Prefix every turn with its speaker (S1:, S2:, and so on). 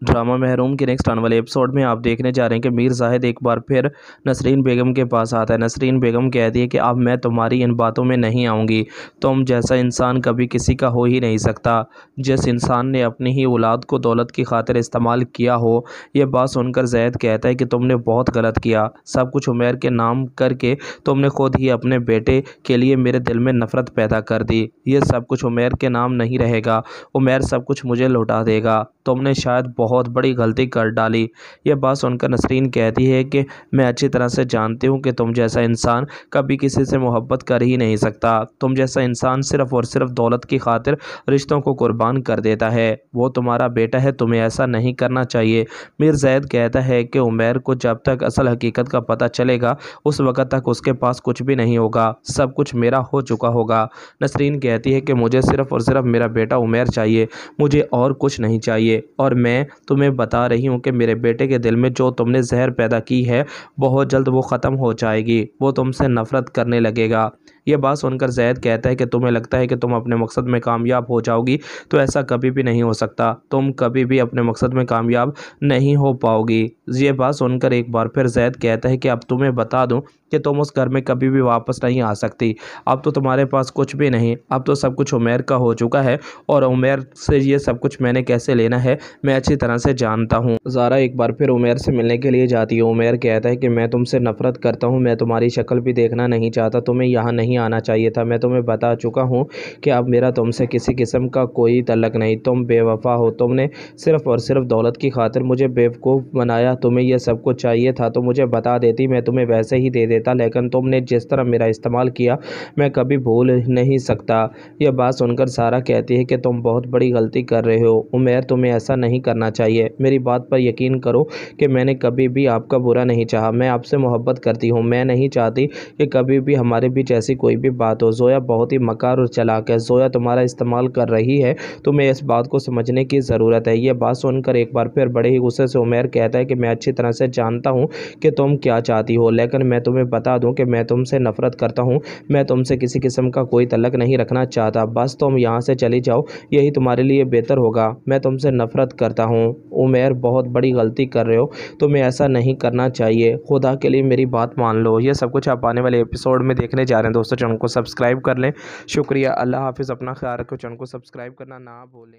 S1: Drama محروم کے next آنے والے ایپیسوڈ میں آپ دیکھنے جا رہے ہیں کہ میر زاہد ایک بار پھر نسرین بیگم کے پاس آتا ہے۔ نسرین بیگم کہتی ہے کہ اب میں تمہاری ان باتوں میں نہیں آؤں گی۔ تم جیسا انسان کبھی کسی کا ہو ہی نہیں سکتا۔ جس انسان نے اپنی ہی اولاد کو دولت کی خاطر استعمال کیا ہو، یہ بات سن کر زید کہتا ہے کہ تم نے بہت غلط کیا۔ سب کچھ عمیر کے نام کر کے تم نے خود ہی اپنے بیٹے کے لیے میرے دل میں نفرت پیدا کر دی۔ یہ سب کچھ عمیر کے نام نہیں رہے گا۔ عمیر سب کچھ مجھے لوٹا دے گا۔ تم نے شاید بہت بہت بڑی غلطی کر ڈالی۔ یہ بات سن کر نسرین کہتی ہے کہ میں اچھی طرح سے جانتی ہوں کہ تم جیسا انسان کبھی کسی سے محبت کر ہی نہیں سکتا۔ تم جیسا انسان صرف اور صرف دولت کی خاطر رشتوں کو قربان کر دیتا ہے۔ وہ تمہارا بیٹا ہے، تمہیں ایسا نہیں کرنا چاہیے۔ میر زید کہتا ہے کہ عمیر کو جب تک اصل حقیقت کا پتہ چلے گا، اس وقت تک اس کے پاس کچھ بھی نہیں ہوگا۔ سب کچھ میرا ہو چکا ہوگا۔ نسرین کہتی ہے کہ مجھے صرف اور صرف میرا بیٹا عمیر چاہیے، مجھے اور کچھ نہیں چاہیے۔ اور میں تمہیں بتا رہی ہوں کہ میرے بیٹے کے دل میں جو تم نے زہر پیدا کی ہے، بہت جلد وہ ختم ہو جائے گی، وہ تم سے نفرت کرنے لگے گا۔ یہ بات سن کر زید کہتا ہے کہ تمہیں لگتا ہے کہ تم اپنے مقصد میں کامیاب ہو جاؤ گی، تو ایسا کبھی بھی نہیں ہو سکتا۔ تم کبھی بھی اپنے مقصد میں کامیاب نہیں ہو پاؤ گی۔ یہ بات سن کر ایک بار پھر زید کہتا ہے کہ اب تمہیں بتا دوں کہ تم اس گھر میں کبھی بھی واپس نہیں آ سکتی۔ اب تو تمہارے پاس کچھ بھی نہیں۔ اب تو سب کچھ عمیر کا ہو چکا ہے اور عمیر سے یہ سب کچھ میں نے کیسے لینا ہے، میں اچھی طرح سے جانتا ہوں۔ زارا ایک بار پھر عمیر سے ملنے کے لیے جاتی ہے۔ عمیر کہتا ہے کہ میں تم سے نفرت کرتا ہوں، میں تمہاری شکل بھی دیکھنا نہیں چاہتا، تمہیں یہاں نہیں آنا چاہیے تھا۔ میں تمہیں بتا چکا ہوں کہ اب میرا تم سے کسی قسم کا کوئی تعلق نہیں۔ تم بے وفا ہو۔ تم نے صرف اور صرف دولت کی خاطر مجھے بیوقوف بنایا تمہیں یہ سب کچھ چاہیے تھا تو مجھے بتا دیتی، میں تمہیں ویسے ہی دے دیتا، لیکن تم نے جس طرح میرا استعمال کیا، میں کبھی بھول نہیں سکتا۔ یہ بات سن کر سارا کہتی ہے کہ تم بہت بڑی غلطی کر رہے ہو۔ عمیر، تمہیں ایسا نہیں کرنا چاہیے۔ میری بات پر یقین کرو کہ میں نے کبھی بھی آپ کا برا نہیں چاہا۔ میں آپ سے محبت کرتی ہوں۔ میں نہیں چاہتی کہ کبھی بھی ہمارے بیچ ایسی کوئی بھی بات ہو۔ زویا بہت ہی مکار اور چلاک ہے۔ زویا تمہارا استعمال کر رہی ہے۔ تمہیں اس بات کو سمجھنے کی ضرورت ہے۔ یہ بات سن کر ایک بار پھر بڑے ہی غصے سے عمیر کہتا ہے کہ میں اچھی طرح سے جانتا ہوں کہ تم کیا چاہتی ہو، لیکن میں تمہیں بتا دوں کہ میں تم سے نفرت کرتا ہوں۔ میں تم سے کسی قسم کا کوئی تعلق نہیں رکھنا چاہتا۔ بس تم یہاں سے چلی جاؤ، یہی تمہارے لیے بہتر ہوگا۔ میں تم سے نفرت کرتا ہوں۔ عمیر، بہت بڑی غلطی کر رہے ہو۔ تمہیں ایسا نہیں کرنا چاہیے۔ خدا کے لیے میری بات مان لو۔ یہ سب کچھ آپ آنے والے ایپیسوڈ میں دیکھنے جا رہے ہیں۔ دوستو، چینل کو سبسکرائب کر لیں۔ شکریہ۔ اللہ حافظ۔ اپنا خیال رکھو۔ چینل کو سبسکرائب کرنا نہ بھولیں۔